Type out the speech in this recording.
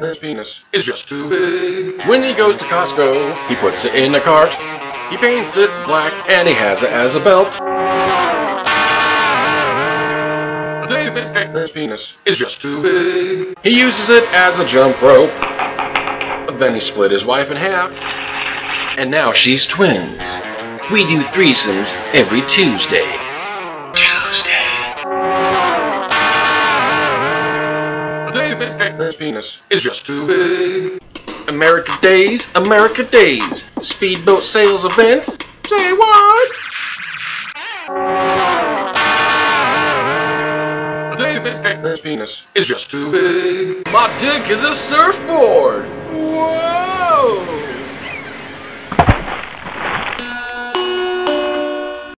His penis is just too big. When he goes to Costco, he puts it in a cart. He paints it black and he has it as a belt. Koechner's penis is just too big. He uses it as a jump rope. Then he split his wife in half. And now she's twins. We do threesomes every. Tuesday. David penis is just too big. America Days, America Days. Speedboat sales event. Say what? Penis is just too big. My dick is a surfboard. Whoa!